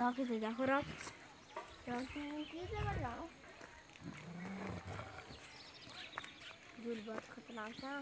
राखी से जाओ राख राखी किसे कर जाओ दूर बहुत खतरनाक था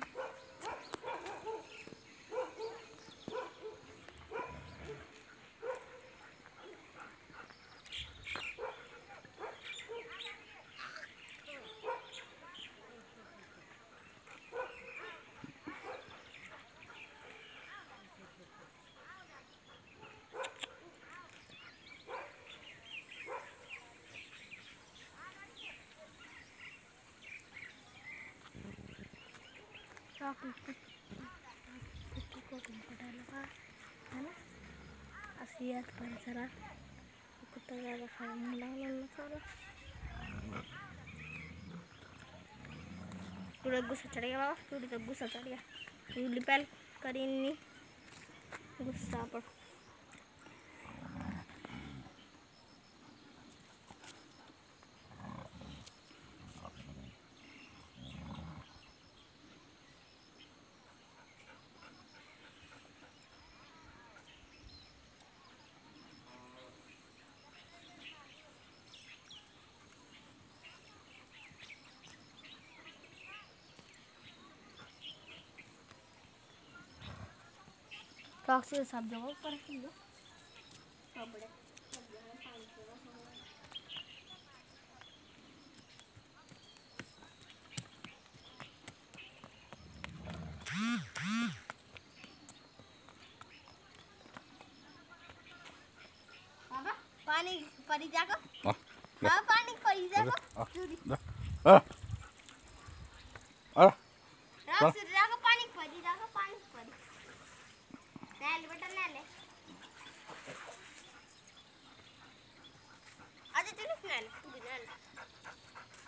ज़्यादा खाना मुला मुला सारा पूरा गुस्सा चढ़ गया बाबा पूरी तो गुस्सा चढ़ गया पूरी पहल करी नहीं गुस्सा पर रॉक्सी के सब जगह पर पानी रखो। बाबा पानी परी जाको Ah, पानी परी जाको Ah. Ah. रॉक्सी जाको पानी परी जाको पानी परी आजा चलो तू भी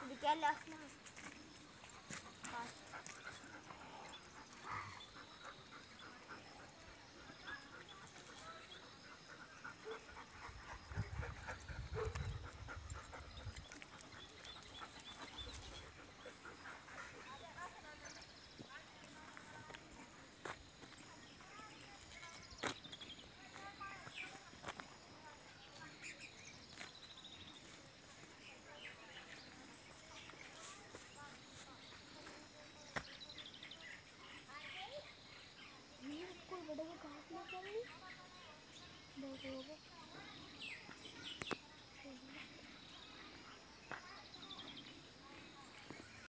भी क्या बड़े को बहुत हो को